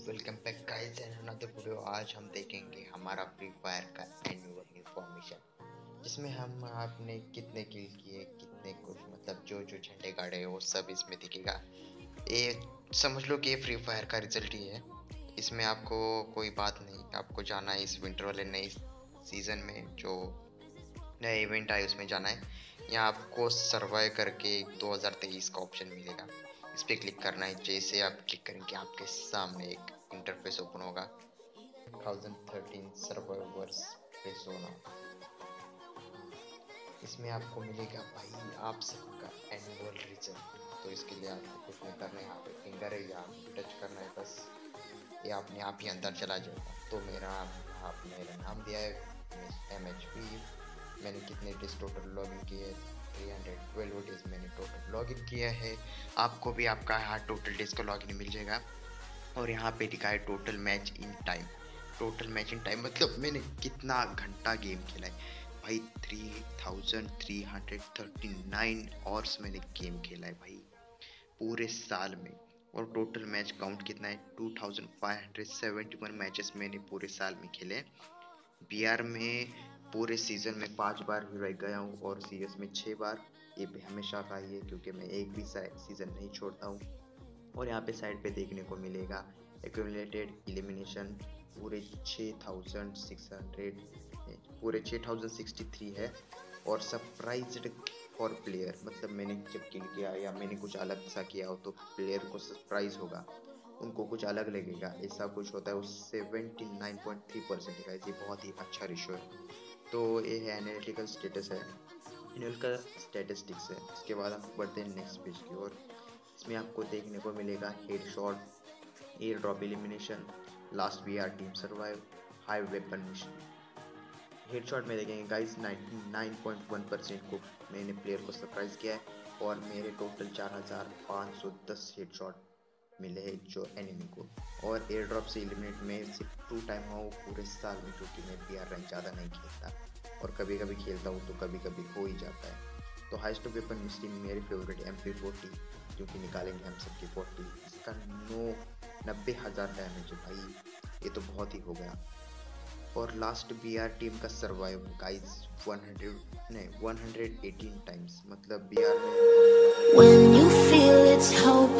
Welcome back guys, and another video आज हम देखेंगे हमारा फ्री फायर का एनुअल इंफॉर्मेशन जिसमें हम आपने कितने किल किए, कितने कुछ मतलब जो जो झंडे गाड़े वो सब इसमें दिखेगा। ये समझ लो कि ये फ्री फायर का रिज़ल्ट ही है। इसमें आपको कोई बात नहीं, आपको जाना है इस विंटर वाले नए सीज़न में, जो नया इवेंट आए, उसमें जाना है। यहाँ आपको सर्वाइव करके 2023 का ऑप्शन मिलेगा। इस पर क्लिक करना है, जैसे आप क्लिक करेंगे, आपके सामने एक इंटरफेस ओपन होगा। 2013 सर्वाइवर्स पेसोना इसमें आपको मिलेगा भाई, आप सबका एनुअल रिज़ल्ट तो इसके लिए आपको कुछ नहीं करना है, यहाँ पे फिंगर है या टच करना है, बस। ये अपने आप ही अंदर चला जाएगा तो मेरा आप मेरा नाम दिया है एम एच पी मैंने कितने डिस्टोटल टोटल लॉग इन किए डेज़ मैंने टोटल लॉग इन किया है। आपको भी आपका यहाँ टोटल डेज़ का लॉग इन मिल जाएगा। और यहाँ पे लिखा है total match in time total match in time मतलब मैंने कितना घंटा गेम खेला है। भाई three thousand three hundred thirty nine hours मैंने गेम खेला है भाई। पूरे साल में। और टोटल मैच काउंट कितना है? Two thousand five hundred seventy one matches मैंने पूरे साल में खेले। बी आर में पूरे सीज़न में पाँच बार भी गया हूँ और सी एस में छः बार। ये हमेशा का ही है, क्योंकि मैं एक भी सीज़न नहीं छोड़ता हूँ। और यहाँ पे साइड पे देखने को मिलेगा एक्यूमुलेटेड एलिमिनेशन पूरे छः थाउज़ेंड सिक्स हंड्रेड पूरे छः थाउज़ेंड सिक्सटी थ्री है। और सरप्राइज़ फॉर प्लेयर मतलब मैंने जब किल किया या मैंने कुछ अलग सा किया हो तो प्लेयर को सरप्राइज़ होगा। उनको कुछ अलग लगेगा, ऐसा कुछ होता है। उस seventy nine point three percent का ये बहुत ही अच्छा रेशो है। तो ये है एनालिटिकल स्टेटस है। एनुअल का स्टेटिस्टिक्स है। इसके बाद आप बढ़ते हैं नेक्स्ट पेज की ओर। इसमें आपको देखने को मिलेगा head shot air drop elimination last B R team survive high weapon mission head shot में देखेंगे गाइस 99.1 परसेंट को मैंने प्लेयर को सरप्राइज़ किया है और मेरे टोटल 4510 हेड शॉट मिले हैं जो एनिमी को। और एयर ड्रॉप से एलिमिनेट में सिर्फ़ टू टाइम वो पूरे साल में क्योंकि मैं बी आर रैंक ज़्यादा नहीं खेलता। और कभी कभी खेलता हूँ तो कभी कभी हो ही जाता है। तो हाइस्ट वेपन मिस्टी मेरी फेवरेट एम पी फोर्टी क्योंकि निकालेंगे हम सबकी फोर्टी इसका नौ, नब्बे हज़ार डैमेज है भाई। ये तो बहुत ही हो गया। और लास्ट बी आर टीम का सर्वाइव गाइस 100 नहीं 118 टाइम्स मतलब बी आर में When you feel it's hopeless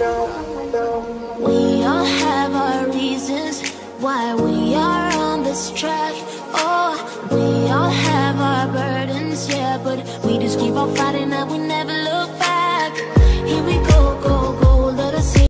We all have our reasons why we are on this track. Oh,